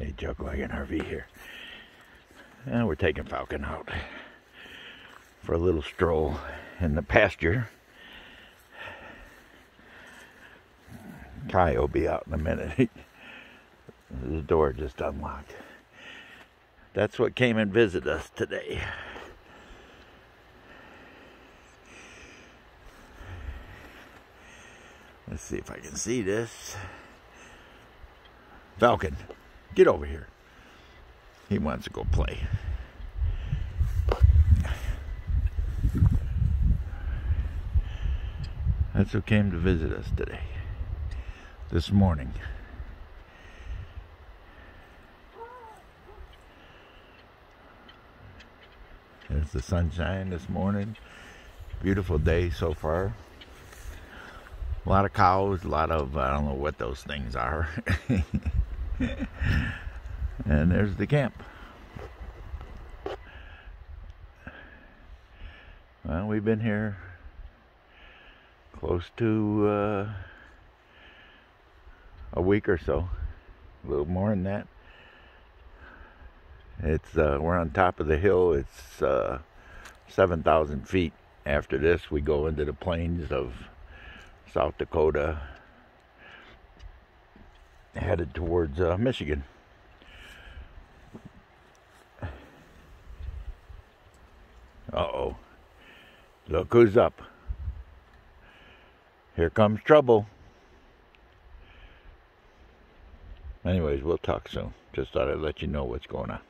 a Chuck Wagon RV here. And we're taking Falcon out for a little stroll in the pasture. Kai will be out in a minute. the door just unlocked. That's what came and visited us today. Let's see if I can see this. Falcon, get over here. He wants to go play. That's who came to visit us today. This morning. There's the sunshine this morning. Beautiful day so far. A lot of cows, a lot of, I don't know what those things are. and there's the camp. Well, we've been here close to uh, a week or so, a little more than that. It's uh, we're on top of the hill. It's uh, 7,000 feet. After this, we go into the plains of South Dakota, headed towards uh, Michigan. Uh oh. Look who's up. Here comes trouble. Anyways, we'll talk soon. Just thought I'd let you know what's going on.